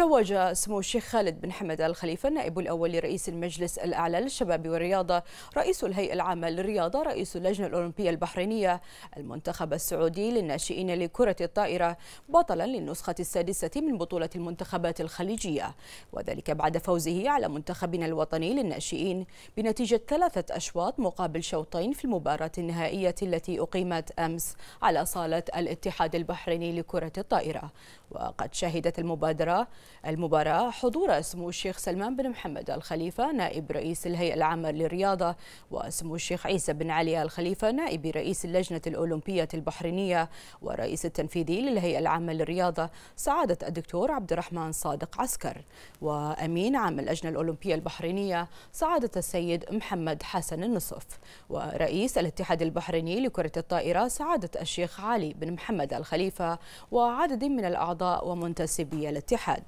توج سمو الشيخ خالد بن حمد آل خليفة النائب الأول لرئيس المجلس الأعلى للشباب والرياضة رئيس الهيئة العامة للرياضة رئيس اللجنة الأولمبية البحرينية المنتخب السعودي للناشئين لكرة الطائرة بطلا للنسخة السادسة من بطولة المنتخبات الخليجية. وذلك بعد فوزه على منتخبنا الوطني للناشئين بنتيجة ثلاثة أشواط مقابل شوطين في المباراة النهائية التي أقيمت أمس على صالة الاتحاد البحريني لكرة الطائرة. وقد شهدت المبادرة المباراة. حضور سمو الشيخ سلمان بن محمد الخليفة نائب رئيس الهيئة العامة للرياضة وسمو الشيخ عيسى بن علي الخليفة نائب رئيس اللجنة الأولمبية البحرينية ورئيس التنفيذي للهيئة العامة للرياضة سعادة الدكتور عبد الرحمن صادق عسكر. وأمين عام اللجنة الأولمبية البحرينية سعادة السيد محمد حسن النصف. ورئيس الاتحاد البحريني لكرة الطائرة سعادة الشيخ علي بن محمد الخليفة وعدد من الأعضاء ومنتسبي الاتحاد.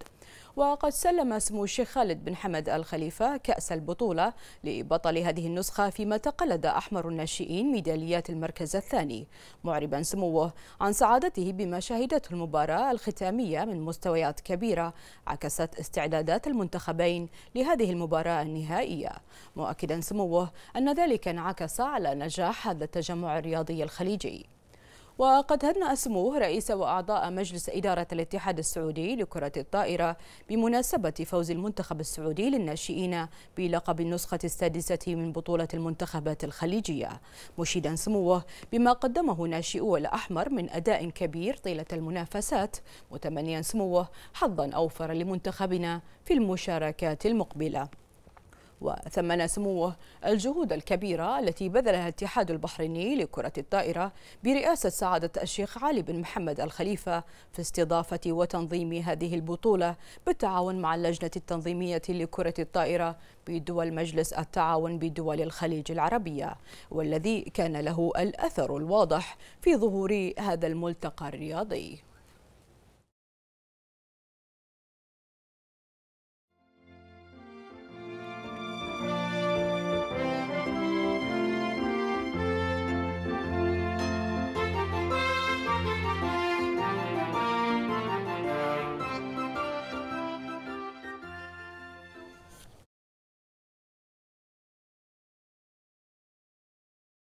وقد سلم سمو الشيخ خالد بن حمد الخليفة كأس البطولة لبطل هذه النسخة فيما تقلد أحمر الناشئين ميداليات المركز الثاني. معربا سموه عن سعادته بما شهدته المباراة الختامية من مستويات كبيرة عكست استعدادات المنتخبين لهذه المباراة النهائية. مؤكدا سموه أن ذلك انعكس على نجاح هذا التجمع الرياضي الخليجي. وقد هنأ سموه رئيس وأعضاء مجلس إدارة الاتحاد السعودي لكرة الطائرة بمناسبة فوز المنتخب السعودي للناشئين بلقب النسخة السادسة من بطولة المنتخبات الخليجية. مشيدا سموه بما قدمه ناشئو الأحمر من أداء كبير طيلة المنافسات. متمنيا سموه حظا أوفر لمنتخبنا في المشاركات المقبلة. وثمن سموه الجهود الكبيرة التي بذلها الاتحاد البحريني لكرة الطائرة برئاسة سعادة الشيخ علي بن محمد الخليفة في استضافة وتنظيم هذه البطولة بالتعاون مع اللجنة التنظيمية لكرة الطائرة بدول مجلس التعاون بدول الخليج العربية والذي كان له الأثر الواضح في ظهور هذا الملتقى الرياضي.